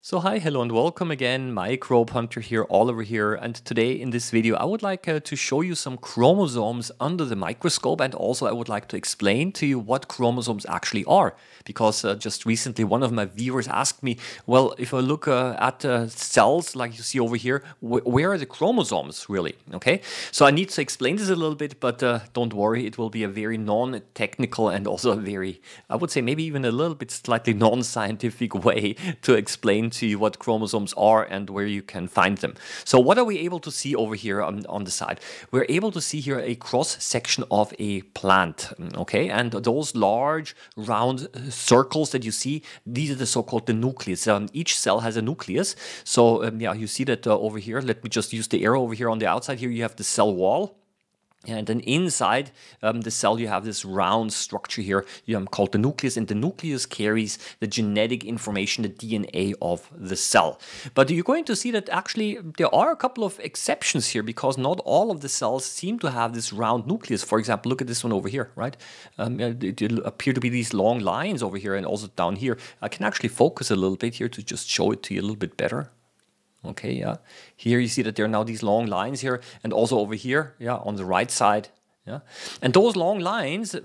So hi, hello and welcome again, Microbe Hunter here, Oliver here, and today in this video I would like uh, to show you some chromosomes under the microscope. And also I would like to explain to you what chromosomes actually are. Because uh, just recently one of my viewers asked me, well, if I look uh, at uh, cells like you see over here, wh where are the chromosomes really, okay? So I need to explain this a little bit, but uh, don't worry, it will be a very non-technical and also a very, I would say maybe even a little bit slightly non-scientific way to explain to what chromosomes are and where you can find them. So what are we able to see over here on, on the side? We're able to see here a cross section of a plant, okay? And those large round circles that you see, these are the so-called the nucleus. Um, each cell has a nucleus. So um, yeah, you see that uh, over here. Let me just use the arrow over here on the outside. Here you have the cell wall. And then inside um, the cell, you have this round structure here um, called the nucleus, and the nucleus carries the genetic information, the DNA of the cell. But you're going to see that actually there are a couple of exceptions here because not all of the cells seem to have this round nucleus. For example, look at this one over here, right? Um, it, it appear to be these long lines over here and also down here. I can actually focus a little bit here to just show it to you a little bit better. Okay, yeah. Here you see that there are now these long lines here, and also over here, yeah, on the right side, yeah. And those long lines,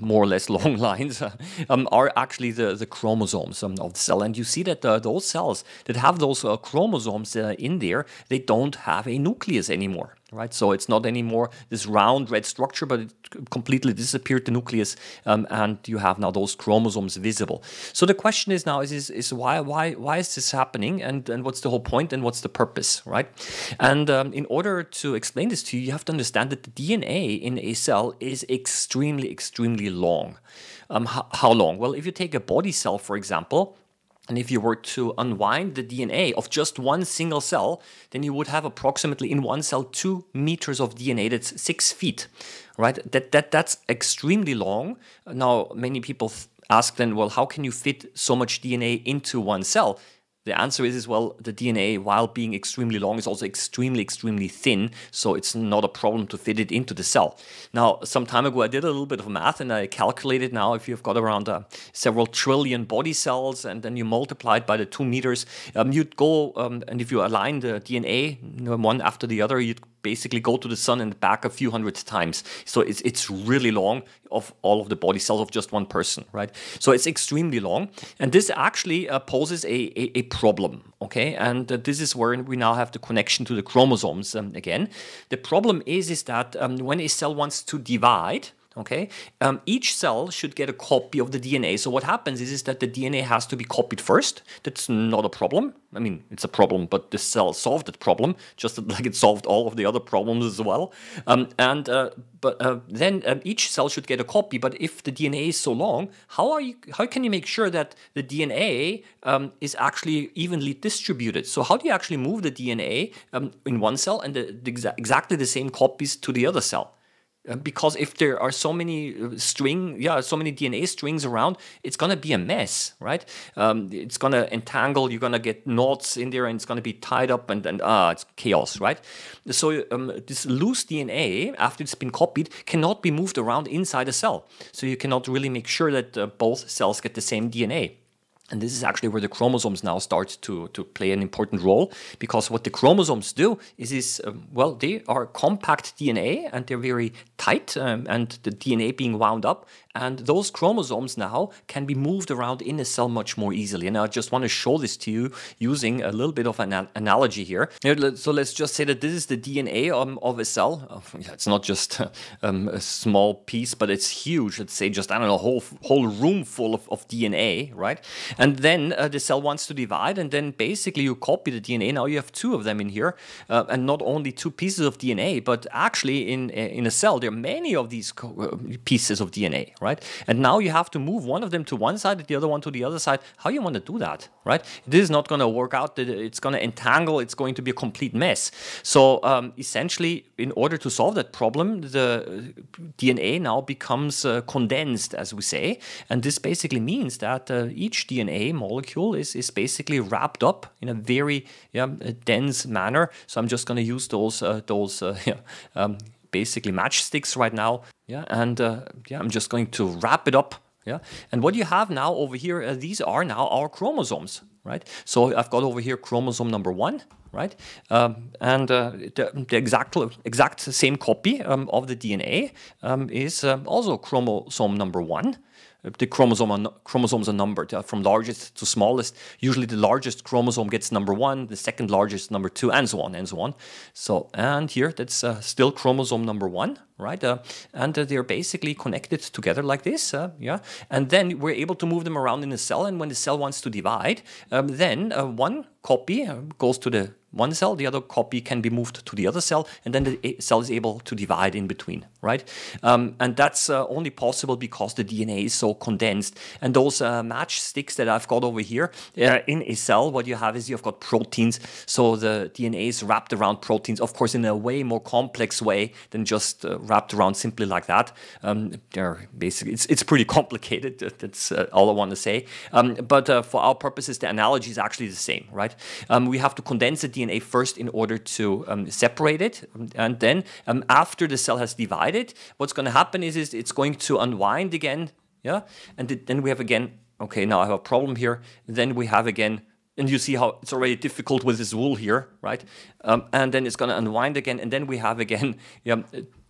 more or less long lines, um, are actually the, the chromosomes um, of the cell. And you see that uh, those cells that have those uh, chromosomes uh, in there, they don't have a nucleus anymore right? So it's not anymore this round red structure, but it completely disappeared the nucleus, um, and you have now those chromosomes visible. So the question is now is, is, is why why why is this happening, and and what's the whole point, and what's the purpose, right? And um, in order to explain this to you, you have to understand that the DNA in a cell is extremely extremely long. Um, how long? Well, if you take a body cell, for example and if you were to unwind the DNA of just one single cell, then you would have approximately in one cell two meters of DNA. That's six feet, right? That that that's extremely long. Now, many people ask then, well, how can you fit so much DNA into one cell? The answer is as well the DNA, while being extremely long, is also extremely, extremely thin, so it's not a problem to fit it into the cell. Now, some time ago, I did a little bit of math and I calculated now if you've got around uh, several trillion body cells and then you multiply it by the two meters, um, you'd go um, and if you align the DNA one after the other, you'd basically go to the sun and back a few hundred times. So it's it's really long of all of the body cells of just one person, right? So it's extremely long, and this actually uh, poses a, a, a problem, okay? And uh, this is where we now have the connection to the chromosomes um, again. The problem is is that um, when a cell wants to divide, okay? Um, each cell should get a copy of the dna so what happens is, is that the dna has to be copied first. That's not a problem. I mean it's a problem but the cell solved that problem just like it solved all of the other problems as well. Um, and uh, but uh, then um, each cell should get a copy. But if the dna is so long how are you how can you make sure that the dna um, is actually evenly distributed? So how do you actually move the dna um, in one cell and the, the exa exactly the same copies to the other cell because if there are so many uh, string yeah so many dna strings around it's going to be a mess right? Um, it's going to entangle you're going to get knots in there and it's going to be tied up and, and ah it's chaos right? So um, this loose dna after it's been copied cannot be moved around inside a cell. So you cannot really make sure that uh, both cells get the same dna and this is actually where the chromosomes now start to, to play an important role because what the chromosomes do is, is um, well, they are compact DNA and they're very tight um, and the DNA being wound up. And those chromosomes now can be moved around in a cell much more easily. And I just want to show this to you using a little bit of an analogy here. So let's just say that this is the DNA um, of a cell. Oh, it's not just um, a small piece, but it's huge. Let's say just, I don't know, a whole, whole room full of, of DNA, right? And then uh, the cell wants to divide, and then basically you copy the DNA. Now you have two of them in here, uh, and not only two pieces of DNA, but actually in uh, in a cell there many of these uh, pieces of DNA, right? And now you have to move one of them to one side, the other one to the other side. How you want to do that, right? This is not going to work out. It's going to entangle. It's going to be a complete mess. So um, essentially, in order to solve that problem, the DNA now becomes uh, condensed, as we say, and this basically means that uh, each DNA DNA molecule is, is basically wrapped up in a very yeah, dense manner. So I'm just going to use those, uh, those uh, yeah, um, basically matchsticks right now. Yeah, and uh, yeah, I'm just going to wrap it up. Yeah, and what you have now over here, uh, these are now our chromosomes. right? So I've got over here chromosome number one, right? Um, and uh, the, the, exact exact same copy um, of the DNA um, is uh, also chromosome number one the chromosome chromosomes are numbered uh, from largest to smallest. Usually the largest chromosome gets number one, the second largest number two, and so on and so on. So, and here that's uh, still chromosome number one, right? Uh, and uh, they're basically connected together like this, uh, yeah? And then we're able to move them around in the cell, and when the cell wants to divide, um, then uh, one copy goes to the one cell, the other copy can be moved to the other cell, and then the cell is able to divide in between, right? Um, and that's uh, only possible because the DNA is so condensed. And those uh, matchsticks that I've got over here uh, in a cell, what you have is you've got proteins. So the DNA is wrapped around proteins, of course, in a way more complex way than just uh, wrapped around simply like that. Um, they're basically, it's, it's pretty complicated. That's uh, all I want to say. Um, but uh, for our purposes, the analogy is actually the same, right? Um, we have to condense the DNA DNA first in order to um, separate it. And then um, after the cell has divided, what's going to happen is, is it's going to unwind again. Yeah. And then we have again, okay, now I have a problem here. Then we have again, and you see how it's already difficult with this wool here, right? Um, and then it's going to unwind again. And then we have again yeah,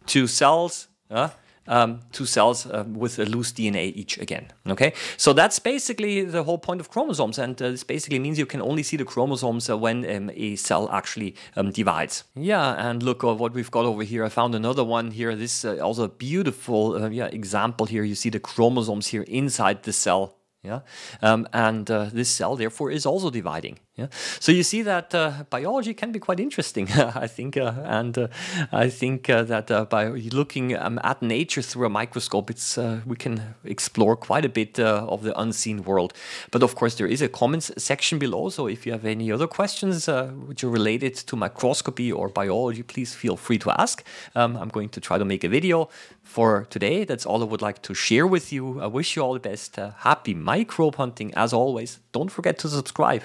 two cells. Yeah? Um, two cells uh, with a loose DNA each again. Okay, so that's basically the whole point of chromosomes, and uh, this basically means you can only see the chromosomes uh, when um, a cell actually um, divides. Yeah, and look at what we've got over here. I found another one here. This uh, also a beautiful uh, yeah example here. You see the chromosomes here inside the cell. Yeah, um, and uh, this cell therefore is also dividing. Yeah. So you see that uh, biology can be quite interesting, I think, uh, and uh, I think uh, that uh, by looking um, at nature through a microscope, it's uh, we can explore quite a bit of the unseen world. But of course, there is a comments section below. So if you have any other questions which are related to microscopy or biology, please feel free to ask. Um, I'm going to try to make a video for today. That's all I would like to share with you. I wish you all the best. happy microbe hunting as always. Don't forget to subscribe.